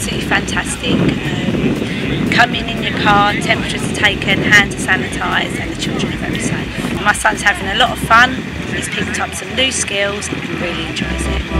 absolutely fantastic. Um, come in in your car, temperatures are taken, hands are sanitised and the children are very safe. My son's having a lot of fun, he's picked up some new skills and really enjoys it.